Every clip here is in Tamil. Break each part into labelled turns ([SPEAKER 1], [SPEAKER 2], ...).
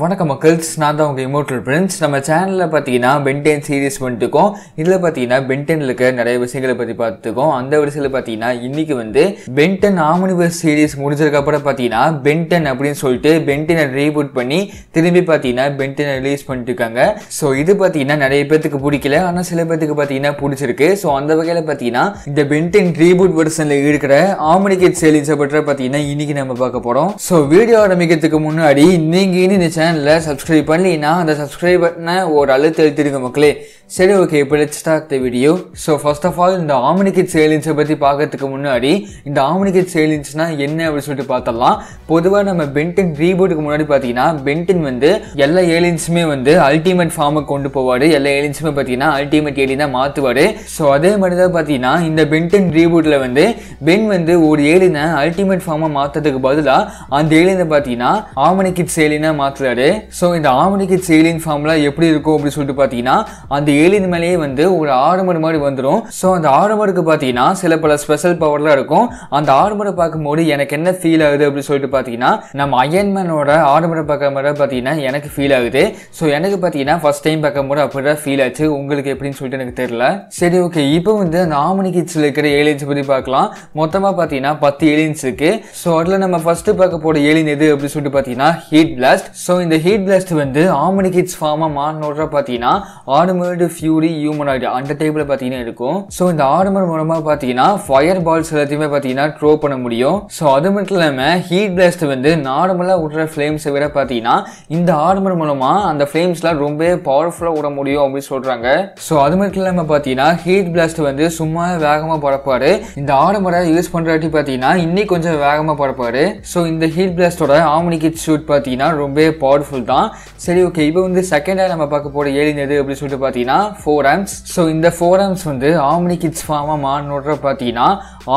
[SPEAKER 1] வணக்கம் மக்கள்ஸ் நான் தான் உங்கள் இமோட்டல் பிரின்ஸ் நம்ம சேனலில் பார்த்தீங்கன்னா பென்டென் சீரீஸ் பண்ணிட்டுருக்கோம் இதில் பார்த்தீங்கன்னா பென்டெனில் இருக்க நிறைய விஷயங்களை பற்றி பார்த்துருக்கோம். அந்த வரிசையில் பார்த்தீங்கன்னா இன்றைக்கி வந்து பென்டன் ஆமனிவர்ஸ் சீரீஸ் முடிஞ்சதுக்கப்புறம் பார்த்தீங்கன்னா பென்டன் அப்படின்னு சொல்லிட்டு பென்டனை ரீபூட் பண்ணி திரும்பி பார்த்தீங்கன்னா பென்டனை ரிலீஸ் பண்ணிட்டுருக்காங்க. ஸோ இது பார்த்தீங்கன்னா நிறைய பேத்துக்கு பிடிக்கல. ஆனால் சில பேத்துக்கு பார்த்தீங்கன்னா பிடிச்சிருக்கு. ஸோ அந்த வகையில் பார்த்தீங்கன்னா இந்த பென்டன் ரீபூட் வெர்ஷனில் இருக்கிற ஆமனிகேட் சேலிஸை பற்றி பார்த்தீங்கன்னா இன்றைக்கி நம்ம பார்க்க போகிறோம் ஸோ வீடியோ ஆரம்பிக்கிறதுக்கு முன்னாடி நீங்கள் இனி இந்த சேனலில் சப்ஸ்கிரைப் பண்ணலைன்னா அந்த சப்ஸ்கிரைப் பட்டனை ஒரு அழுத்து எழுத்திருக்க மக்களே. சரி ஓகே இப்போ let start the video so first of all இந்த ஆமனிகேட் சேலின்ஸை பற்றி பார்க்கறதுக்கு முன்னாடி இந்த ஆமனிகேட் சேலின்ஸ்னா என்ன அப்படின்னு சொல்லிட்டு பார்த்தலாம் பொதுவாக நம்ம பென்டன் ரீபூட்டுக்கு முன்னாடி பார்த்தீங்கன்னா பென்டன் வந்து எல்லா ஏலியன்ஸுமே வந்து அல்டிமேட் ஃபார்முக்கு கொண்டு போவார். எல்லா ஏலியன்ஸுமே பார்த்தீங்கன்னா அல்டிமேட் ஏலியன் தான் மாற்றுவார் ஸோ அதே மாதிரி தான் பார்த்தீங்கன்னா இந்த பென்டன் ரீபூட்டில் வந்து பென் வந்து ஒரு ஏலியனை அல்டிமேட் ஃபார்மாக மாற்றுறதுக்கு பதிலாக அந்த ஏலியனை பார்த்தீங்கன்னா ஆமனிகிட் சேலினா மாற்றுறாரு ஸோ இந்த ஆமனிகிட் ஏலியன் ஃபார்ம்லாம் எப்படி இருக்கும் அப்படின்னு சொல்லிட்டு பார்த்தீங்கன்னா அந்த ஏலியன் மேலேயே வந்து ஒரு ஆறுமர் மாதிரி வந்துடும் ஸோ அந்த ஆறுமருக்கு பார்த்தீங்கன்னா சில பல ஸ்பெஷல் பவர்லாம் இருக்கும். அந்த ஆறுமரை பார்க்கும்போது எனக்கு என்ன ஃபீல் ஆகுது அப்படின்னு சொல்லிட்டு பார்த்தீங்கன்னா நம்ம அயன்மேனோட ஆறுமரை பார்க்குற மாதிரி பார்த்தீங்கன்னா எனக்கு ஃபீல் ஆகுது. ஸோ எனக்கு பார்த்தீங்கன்னா ஃபர்ஸ்ட் டைம் பார்க்கும்போது அப்படி தான் ஃபீல் ஆச்சு. உங்களுக்கு எப்படின்னு சொல்லிட்டு எனக்கு தெரியல. சரி ஓகே இப்போ வந்து அந்த ஆமனிகிட்ஸில் இருக்கிற ஏலியன்ஸ் பற்றி பார்க்கலாம். மொத்தமாக பார்த்தீங்கன்னா பத்து ஏலியன்ஸ் இருக்குது ஸோ அதில் நம்ம ஃபர்ஸ்ட் பார்க்க போகிற ஏலியன் எது அப்படின்னு சொல்லிட்டு பார்த்தீங்கன்னா ஹீட் பிளாஸ்ட் ஸோ ஸோ இந்த ஹீட் பிளாஸ்ட் வந்து ஆமனிகிட்ஸ் ஃபார்மாக மாறினோட பார்த்தீங்கன்னா ஆர்மர்டு ஃபியூரி ஹியூமனாய்டு அந்த டைப்பில் பார்த்தீங்கன்னா இருக்கும். ஸோ இந்த ஆர்மர் மூலமாக பார்த்தீங்கன்னா ஃபயர் பால்ஸ் எல்லாத்தையுமே பார்த்தீங்கன்னா ட்ரோ பண்ண முடியும். ஸோ அது மட்டும் இல்லாமல் ஹீட் பிளாஸ்ட் வந்து நார்மலாக விடுற ஃப்ளேம்ஸை விட பார்த்தீங்கன்னா இந்த ஆர்மர் மூலமாக அந்த ஃப்ளேம்ஸ்லாம் ரொம்ப பவர்ஃபுல்லாக விட முடியும் அப்படின்னு சொல்கிறாங்க ஸோ அது மட்டும் இல்லாமல் பார்த்தீங்கன்னா ஹீட் பிளாஸ்ட் வந்து சும்மா வேகமாக பறப்பாரு இந்த ஆர்மரை யூஸ் பண்ணுறாட்டி பார்த்தீங்கன்னா இன்னி கொஞ்சம் வேகமாக பறப்பாரு ஸோ இந்த ஹீட் பிளாஸ்டோட ஆம்னிகிட் ஷூட் பார்த்தீங்கன்னா ரொம்ப பவர்ஃபுல் தான். சரி ஓகே இப்போ வந்து செகண்டாக நம்ம பார்க்க போகிற ஏலியன் எது அப்படின்னு சொல்லிட்டு பார்த்தீங்கன்னா ஃபோர் ஆம்ஸ் ஸோ இந்த ஃபோர் ஆம்ஸ் வந்து ஆம்னிகிட்ஸ் ஃபார்மாக மாறினோட பார்த்தீங்கன்னா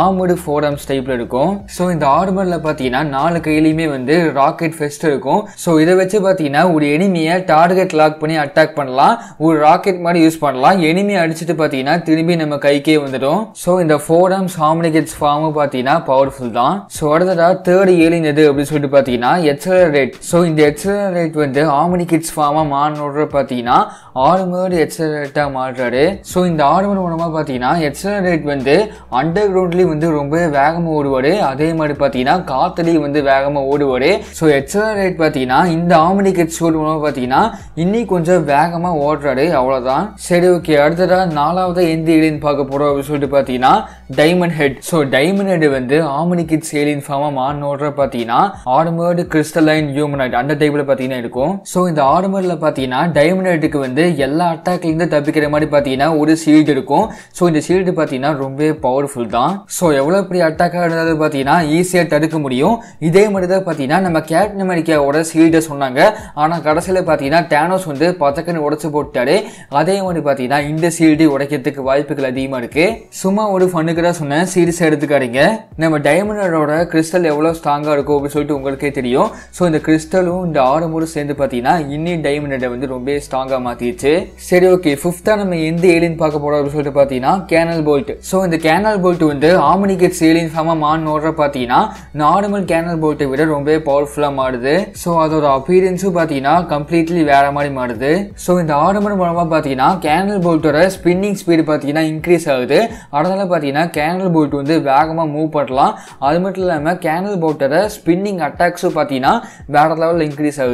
[SPEAKER 1] ஆர்மடு ஃபோர் ஆம்ஸ் டைப்பில் இருக்கும். ஸோ இந்த ஆர்மரில் பார்த்தீங்கன்னா நாலு கையிலையுமே வந்து ராக்கெட் ஃபெஸ்ட் இருக்கும். ஸோ இதை வச்சு பார்த்தீங்கன்னா ஒரு எனிமியை டார்கெட் லாக் பண்ணி அட்டாக் பண்ணலாம். ஒரு ராக்கெட் மாதிரி யூஸ் பண்ணலாம். எனிமி அடிச்சுட்டு பார்த்தீங்கன்னா திரும்பி நம்ம கைக்கே வந்துடும். ஸோ இந்த ஃபோர் ஆம்ஸ் கிட்ஸ் ஃபார்மும் பார்த்தீங்கன்னா பவர்ஃபுல் தான். ஸோ அடுத்ததாக தேர்ட் ஏலியன் எது அப்படின்னு சொல்லிட்டு பார்த்தீங்கன்னா எக்ஸலரேட் ஸோ இந்த எக்ஸலரேட் வந்து ஆம்னிகிட்ஸ் ஃபார்மாக மாறினோட பார்த்தீங்கன்னா ஆர்மர்டு எக்ஸலரேட்டாக மாறுறாரு. ஸோ இந்த ஆர்மர் மூலமாக பார்த்தீங்கன்னா எக்ஸலரேட் வந்து அண்டர் கிரவுண்ட்லேயும் வந்து ரொம்ப வேகமாக ஓடுவார். அதே மாதிரி பார்த்தீங்கன்னா காத்துலேயும் வந்து வேகமாக ஓடுவார். ஸோ எக்ஸலரேட் பார்த்தீங்கன்னா இந்த ஆமனி கிட்ஸ் ஓடு மூலமாக பார்த்தீங்கன்னா இன்னும் கொஞ்சம் வேகமாக ஓடுறாரு. அவ்வளோதான் சரி ஓகே அடுத்ததாக நாலாவது எந்த ஏலியன் பார்க்க போகிறோம் அப்படின்னு சொல்லிட்டு பார்த்தீங்கன்னா diamond head so diamond head வந்து ஆம்னிகிட் ஏலியன் ஃபார்மாக மாறினோட பார்த்தீங்கன்னா ஆர்மர்டு கிறிஸ்டலைன் ஹியூமனைட் அந்த டைப்பில் பார்த்தீங்கன்னா இருக்கும். ஸோ இந்த ஆர்மரில் பார்த்தீங்கன்னா டைமண்ட் ஹெட்டுக்கு வந்து எல்லா அட்டாக்லேருந்து தப்பிக்கிற மாதிரி பார்த்தீங்கன்னா ஒரு ஷீல்டு இருக்கும். ஸோ இந்த ஷீல்டு பார்த்தீங்கன்னா ரொம்ப பவர்ஃபுல் தான். ஸோ எவ்வளோ பெரிய அட்டாக்காக இருந்தாலும் பார்த்தீங்கன்னா ஈஸியாக தடுக்க முடியும். இதே மாதிரி தான் பார்த்தீங்கன்னா நம்ம கேப்டன் அமெரிக்காவோட ஷீல்டை சொன்னாங்க. ஆனால் கடைசியில் பார்த்தீங்கன்னா டேனோஸ் வந்து பச்சக்கன்னு உடச்சு போட்டாரு அதே மாதிரி பார்த்தீங்கன்னா இந்த ஷீல்டு உடைக்கிறதுக்கு வாய்ப்புகள் அதிகமாக இருக்கு. சும்மா ஒரு ஃபண்ணுக்கு தான் சொன்னேன். சீரியஸாக எடுத்துக்காதீங்க. நம்ம டைமண்டோட கிறிஸ்டல் எவ்வளோ ஸ்ட்ராங்காக இருக்கும் அப்படின்னு சொல்லிட்டு உங்களுக்கே தெரியும். ஸோ இந்த கிறிஸ்டலும் இந்த ஆரமூரும் சேர்ந்து பார்த்தீங்கன்னா இன்னி டைமண்டை வந்து ரொம்ப ஸ்ட்ராங்காக மாற்றிடுச்சு சரி ஓகே ஃபிஃப்த்தாக நம்ம எந்த ஏலியன் பார்க்க போகிறோம் அப்படின்னு சொல்லிட்டு பார்த்தீங்கன்னா கேனல் போல்ட் ஸோ இந்த கேனல் போல்ட் வந்து ஆமினிகேட்ஸ் ஏலியன் ஃபார்மாக மாறினோட பார்த்தீங்கன்னா நார்மல் கேனல் போல்ட்டை விட ரொம்ப பவர்ஃபுல்லாக மாறுது. ஸோ அதோட அப்பியரன்ஸும் பார்த்தீங்கன்னா கம்ப்ளீட்லி வேற மாதிரி மாறுது. ஸோ இந்த ஆர்டமர் மூலமாக பார்த்தீங்கன்னா கேனல் போல்ட்டோட ஸ்பின்னிங் ஸ்பீடு பார்த்தீங்கன்னா இன்க்ரீஸ் ஆகுது. அதனால பார்த்தீங்கன்னா கேனல் போல்ட் வந்து வேகமாக மூவ் பண்ணலாம். அது மட்டும் இல்லாமல் கேனல் போல்ட்டோட ஸ்பின்னிங் அட்டாக்ஸும் பார்த்தீங்கன்னா வேற லெவலில் இன்க்ரீஸ் ஆகுது.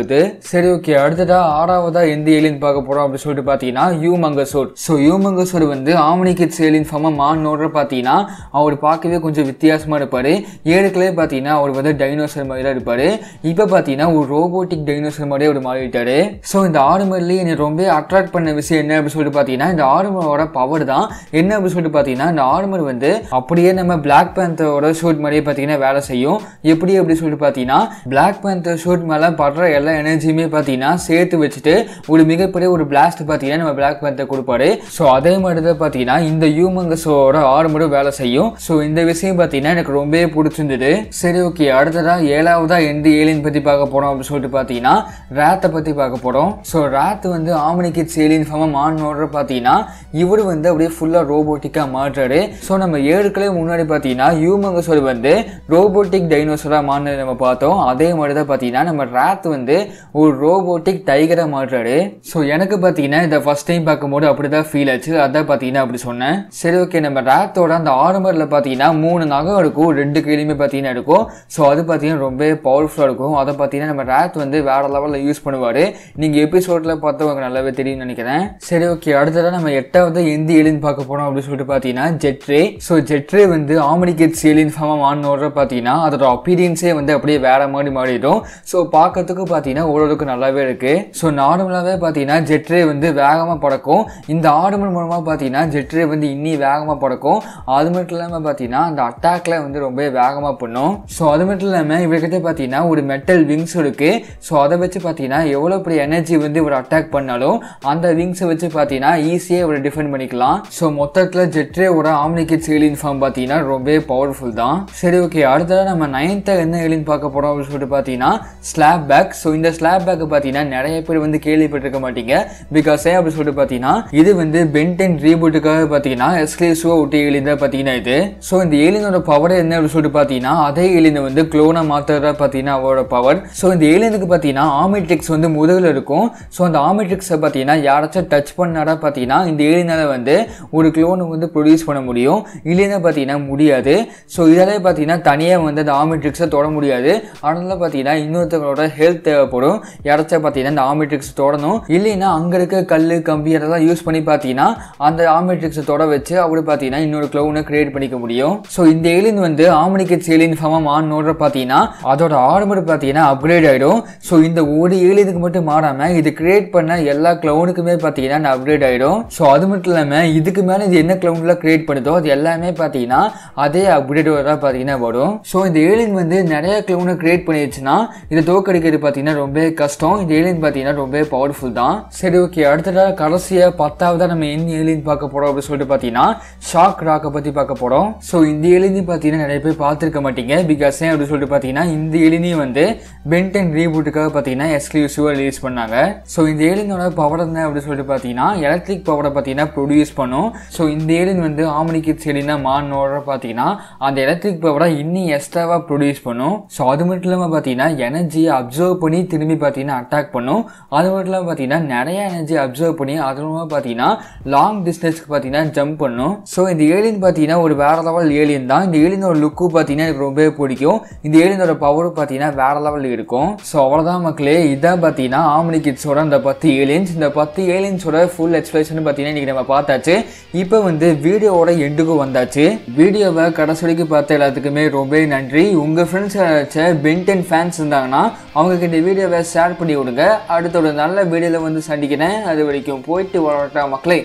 [SPEAKER 1] சரி ஓகே அடுத்ததாக ஆறாவதாக எந்த ஏலியன் பார்க்க போகிறோம் அப்படின்னு சொல்லிட்டு பார்த்தீங்கன்னா Humungousaur so Humungousaur வந்து ஆமனிகிட்ஸ் ஏலியன் ஃபார்மாக நோடுற பாத்தீங்கன்னா அவர் பார்க்கவே கொஞ்சம் வித்தியாசமாக இருப்பார். ஏழுக்களே பார்த்தீங்கன்னா அவர் வந்து டைனோசர் மாதிரி தான் இருப்பார். இப்போ பார்த்தீங்கன்னா ஒரு ரோபோட்டிக் டைனோசர் மாதிரியே அவர் மாறிட்டாரு. ஸோ இந்த ஆர்மர்லேயே என்னை ரொம்ப அட்ராக்ட் பண்ண விஷயம் என்ன அப்படின்னு சொல்லிட்டு பார்த்தீங்கன்னா இந்த ஆர்மரோட பவர் தான். என்ன அப்படின்னு சொல்லிட்டு பார்த்தீங்கன்னா இந்த ஆர்மர் வந்து அப்படியே நம்ம பிளாக் பேந்தரோட ஷூட் மாதிரியே பார்த்தீங்கன்னா வேலை செய்யும். எப்படி அப்படின்னு சொல்லிட்டு பார்த்தீங்கன்னா பிளாக் பேந்தர் ஷூட் மேலே படுற எல்லா எனர்ஜியுமே பார்த்தீங்கன்னா சேர்த்து வச்சுட்டு ஒரு மிகப்பெரிய ஒரு பிளாஸ்ட் பார்த்தீங்கன்னா நம்ம பிளாக் பேந்தர் கொடுப்பாரு. ஸோ அதே மாதிரி தான் பார்த்தீங்கன்னா இந்த ஹியூமங்கஸோட ஆர்மரும் வேலை செய்யும். ஸோ இந்த விஷயம் பார்த்தீங்கன்னா எனக்கு ரொம்பவே பிடிச்சிருந்தது. சரி ஓகே அடுத்ததா ஏழாவதா எந்த ஏலியன் பற்றி பார்க்க போகிறோம் அப்படின்னு சொல்லிட்டு பார்த்தீங்கன்னா ரேத்தை பற்றி பார்க்க போகிறோம் ஸோ ரேத் வந்து ஆமனிகிட்ஸ் ஏலியன் ஃபார்மாக ஓடுற பார்த்தீங்கன்னா இவர் வந்து அப்படியே ஃபுல்லாக ரோபோட்டிக்காக மாற்றாரு. ஸோ நம்ம ஏழுக்களே முன்னாடி பார்த்தீங்கன்னா ஹியூமங்கஸோட வந்து ரோபோட்டிக் டைனோசராக மாறினது நம்ம பார்த்தோம். அதே மாதிரி தான் பார்த்தீங்கன்னா நம்ம ரேத் வந்து வந்து ஒரு ரோபோட்டிக் டைகரை மாட்டுறாரு. ஸோ எனக்கு பார்த்தீங்கன்னா இதை ஃபஸ்ட் டைம் பார்க்கும்போது அப்படி தான் ஃபீல் ஆச்சு. அதான் பார்த்தீங்கன்னா அப்படி சொன்னேன். சரி ஓகே நம்ம ரேத்தோட அந்த ஆர்மரில் பார்த்தீங்கன்னா மூணு நகம் இருக்கும் ரெண்டு கையிலுமே பார்த்தீங்கன்னா இருக்கும் ஸோ அது பார்த்தீங்கன்னா ரொம்ப பவர்ஃபுல்லாக இருக்கும். அதை பார்த்தீங்கன்னா நம்ம ரேத் வந்து வேற லெவலில் யூஸ் பண்ணுவார். நீங்கள் எபிசோடில் பார்த்தவங்க நல்லாவே தெரியும்னு நினைக்கிறேன். சரி ஓகே அடுத்ததாக நம்ம எட்டாவது எந்த ஏலியன் பார்க்க போனோம் அப்படின்னு சொல்லிட்டு பார்த்தீங்கன்னா ஜெட்ரே ஸோ ஜெட்ரே வந்து ஆமனிகேட்ஸ் ஏலியன் ஃபார்மாக மாறினோட பார்த்தீங்கன்னா அதோட அப்பீரியன்ஸே வந்து அப்படியே வேற மாதிரி மாறிடும். ஸோ பார்க்கறதுக்கு பார்த்தீங்கன்னா ஓரளவுக்கு நல்லாவே இருக்குது ஸோ நார்மலாகவே பார்த்தீங்கன்னா ஜெட்ரே வந்து வேகமாக பறக்கும். இந்த ஆடுமல் மூலமாக பார்த்தீங்கன்னா ஜெட்ரே வந்து இன்னி வேகமாக பறக்கும். அது மட்டும் இல்லாமல் பார்த்தீங்கன்னா அந்த அட்டாக்ல வந்து ரொம்ப வேகமாக பண்ணும். ஸோ அது மட்டும் இல்லாமல் இவர்கிட்ட பார்த்தீங்கன்னா ஒரு மெட்டல் விங்ஸ் இருக்குது ஸோ அதை வச்சு பார்த்தீங்கன்னா எவ்வளோ பெரிய எனர்ஜி வந்து இவர் அட்டாக் பண்ணாலும் அந்த விங்ஸை வச்சு பார்த்தீங்கன்னா ஈஸியாக இவரை டிஃபெண்ட் பண்ணிக்கலாம். ஸோ மொத்தத்தில் ஜெட்ரேவோட ஆம்னிகேட் ஏலியன் ஃபார்ம் பார்த்தீங்கன்னா ரொம்ப பவர்ஃபுல் தான். சரி ஓகே அடுத்ததாக நம்ம நைன்த்தை என்ன ஏலியன் பார்க்க போகிறோம் அப்படின்னு சொல்லிட்டு பார்த்தீங்கன்னா ஸ்லாப் பேக் ஸோ இந்த ஸ்லாப் பேக் பார்த்தீங்கன்னா நிறைய பேர் வந்து கேள்விப்பட்டிருக்க மாட்டீங்க. பிகாஸ் ஏன் அப்படின்னு சொல்லிட்டு பார்த்தீங்கன்னா இது வந்து பென்டென் ரீபூட்டுக்காக பார்த்தீங்கன்னா எக்ஸ்க்ளூசிவாக ஒட்டி ஏலியன் தான் பார்த்தீங்கன்னா இது. ஸோ இந்த ஏலியனோட பவர் என்ன அப்படின்னு சொல்லிட்டு பார்த்தீங்கன்னா அதே ஏலியனை வந்து க்ளோனை மாற்றுறதா பார்த்தீங்கன்னா அவரோட பவர் ஸோ இந்த ஏலியனுக்கு பார்த்தீங்கன்னா ஆமிட்ரிக்ஸ் வந்து முதல்ல இருக்கும். ஸோ அந்த ஆமிட்ரிக்ஸை பார்த்தீங்கன்னா யாராச்சும் டச் பண்ணாரா பார்த்தீங்கன்னா இந்த ஏலியனால வந்து ஒரு க்ளோனை வந்து ப்ரொடியூஸ் பண்ண முடியும். இல்லைன்னா பார்த்தீங்கன்னா முடியாது. ஸோ இதாலே பார்த்தீங்கன்னா தனியாக வந்து அந்த ஆமிட்ரிக்ஸை தொட முடியாது. அதனால பார்த்தீங்கன்னா இன்னொருத்தவங்களோட ஹெல்த் தேவைப்படும். இடத்த பார்த்தீங்கன்னா இந்த ஆமிட்ரிக்ஸ் தொடணும். இல்லைன்னா அங்கே இருக்க கல் கம்பி அதெல்லாம் யூஸ் பண்ணி பார்த்தீங்கன்னா அந்த ஆமெட்ரிக்ஸை தொட வச்சு அப்படி பார்த்தீங்கன்னா இன்னொரு க்ளவுனை கிரியேட் பண்ணிக்க முடியும். ஸோ இந்த ஏலியன் வந்து ஆமினிகேட்ஸ் ஏலியன் ஃபார்மாக மாறினோட பார்த்தீங்கன்னா அதோட ஆர்மர் பார்த்தீங்கன்னா அப்கிரேட் ஆகிடும் ஸோ இந்த ஒரு ஏலியனுக்கு மட்டும் மாறாமல் இது கிரியேட் பண்ண எல்லா க்ளவுனுக்குமே பார்த்தீங்கன்னா அப்கிரேட் ஆகிடும் ஸோ அது மட்டும் இல்லாமல் இதுக்கு மேலே இது என்ன க்ளவுனில் கிரியேட் பண்ணுதோ அது எல்லாமே பார்த்தீங்கன்னா அதே அப்கிரேடோட பார்த்தீங்கன்னா வரும். ஸோ இந்த ஏலியன் வந்து நிறைய க்ளவுனை கிரியேட் பண்ணிடுச்சுன்னா இதை தோக்கடிக்கிறது பார்த்தீங்கன்னா ரொம்ப கஷ்டம். இந்த ஏலியன் பார்த்தீங்கன்னா ரொம்ப பவர்ஃபுல் தான். சரி ஓகே அடுத்ததாக கடைசியாக பத்தாவதாக நம்ம என்ன ஏலியன் பார்க்க போகிறோம் அப்படின்னு சொல்லிட்டு பார்த்தீங்கன்னா ஷாக் ராக்கை பற்றி பார்க்க போகிறோம் ஸோ இந்த ஏலியன் பார்த்தீங்கன்னா நிறைய பேர் பார்த்துருக்க மாட்டீங்க. பிகாஸ் ஏன் அப்படின்னு சொல்லிட்டு பார்த்தீங்கன்னா இந்த ஏலியனையும் வந்து பென்டென் ரீபூட்டுக்காக பார்த்தீங்கன்னா எக்ஸ்க்ளூசிவாக ரிலீஸ் பண்ணாங்க. ஸோ இந்த ஏலியனோட பவர் என்ன அப்படின்னு சொல்லிட்டு பார்த்தீங்கன்னா எலக்ட்ரிக் பவரை பார்த்தீங்கன்னா ப்ரொடியூஸ் பண்ணும். ஸோ இந்த ஏலியன் வந்து ஆமனிக்கிட்ஸ் ஏலியனா மாறினோட பார்த்தீங்கன்னா அந்த எலக்ட்ரிக் பவரை இன்னும் எக்ஸ்ட்ராவாக ப்ரொடியூஸ் பண்ணும். ஸோ அது மட்டும் இல்லாமல் பார்த்தீங்கன்னா எனர்ஜியை அப்சர்வ் பண்ணி திரும்பி பார்த்தீங்கன்னா அட்டாக் பண்ணும். அது மட்டும் இல்லாமல் பார்த்தீங்கன்னா நிறைய எனர்ஜி அப்சர்வ் பண்ணி அது மூலமாக பார்த்தீங்கன்னா லாங் டிஸ்டன்ஸ்க்கு பார்த்தீங்கன்னா ஜம்ப் பண்ணும். ஸோ இந்த ஏலியன் பார்த்தீங்கன்னா ஒரு வேற லெவல் ஏலியன் தான். இந்த ஏலியனோட லுக்கு பார்த்தீங்கன்னா எனக்கு ரொம்பவே பிடிக்கும். இந்த ஏலியனோட பவரும் பார்த்தீங்கன்னா வேற லெவலில் இருக்கும். ஸோ அவ்வளோதான் மக்களே. இதான் பார்த்தீங்கன்னா ஆம்னி கிட்ஸோட அந்த பத்து ஏலியன்ஸ் இந்த பத்து ஏலியன்ஸோட ஃபுல் எக்ஸ்பிளேஷன் பார்த்தீங்கன்னா இன்றைக்கி நம்ம பார்த்தாச்சு. இப்போ வந்து வீடியோவோட எண்டுக்கும் வந்தாச்சு. வீடியோவை கடைசி வரைக்கும் பார்த்த எல்லாத்துக்குமே ரொம்ப நன்றி. உங்கள் ஃப்ரெண்ட்ஸ் யாராச்சும் பென்டென் ஃபேன்ஸ் இருந்தாங்கன்னா அவங்கக்கிட்ட வீடியோவை ஷேர் பண்ணி விடுங்க அடுத்த ஒரு நல்ல வீடியோவில் வந்து சந்திக்கிறேன். அது வரைக்கும் போயிட்டு வரட்டா மக்களே.